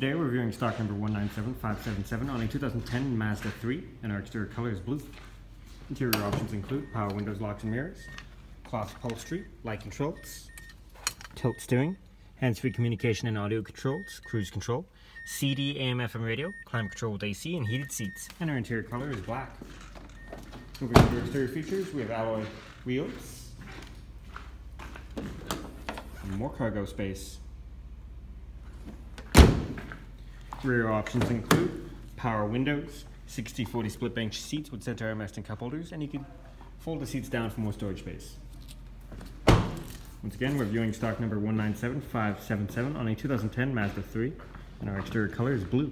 Today we're reviewing stock number 197577 on a 2010 Mazda 3 and our exterior color is blue. Interior options include power windows, locks and mirrors, cloth upholstery, light controls, tilt steering, hands-free communication and audio controls, cruise control, CD, AM, FM radio, climate control with AC and heated seats. And our interior color is black. Moving to exterior features, we have alloy wheels, more cargo space, Rear options include power windows, 60-40 split bench seats with center armrest and cup holders, and you can fold the seats down for more storage space. Once again, we're viewing stock number 197577 on a 2010 Mazda 3, and our exterior color is blue.